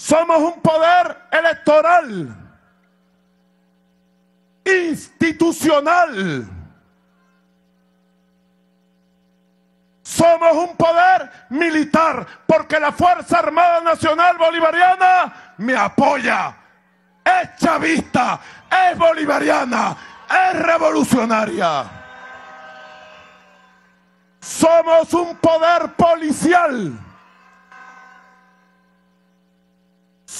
Somos un poder electoral, institucional. Somos un poder militar porque la Fuerza Armada Nacional Bolivariana me apoya. Es chavista, es bolivariana, es revolucionaria. Somos un poder policial.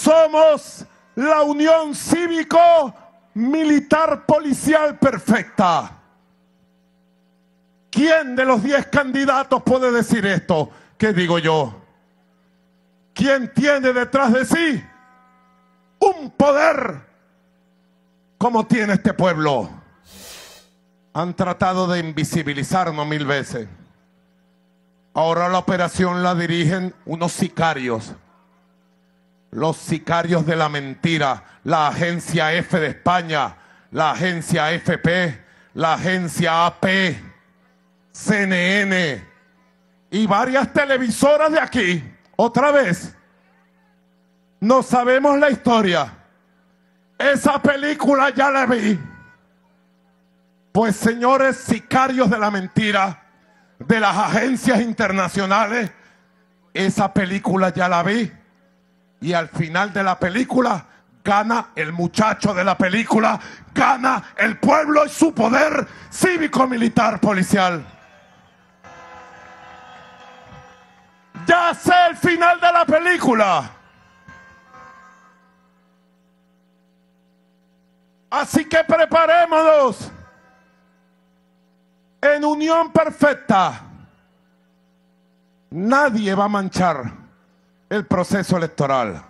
Somos la unión cívico-militar policial perfecta. ¿Quién de los diez candidatos puede decir esto? ¿Qué digo yo? ¿Quién tiene detrás de sí un poder como tiene este pueblo? Han tratado de invisibilizarnos mil veces. Ahora la operación la dirigen unos sicarios. Los sicarios de la mentira. La agencia F de España, la agencia FP, la agencia AP CNN y varias televisoras de aquí, otra vez, no sabemos la historia. Esa película ya la vi. Pues señores sicarios de la mentira, de las agencias internacionales, esa película ya la vi. Y al final de la película gana el muchacho de la película, gana el pueblo y su poder cívico-militar policial. Ya sé el final de la película. Así que preparémonos en unión perfecta. Nadie va a manchar el proceso electoral.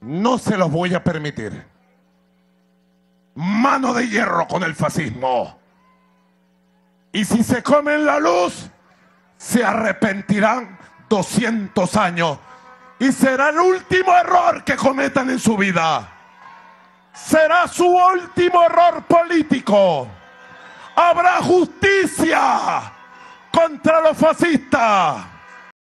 No se los voy a permitir. Mano de hierro con el fascismo. Y si se comen la luz, se arrepentirán 200 años y será el último error que cometan en su vida. Será su último error político. Habrá justicia contra los fascistas.